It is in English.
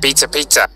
Pizza, pizza.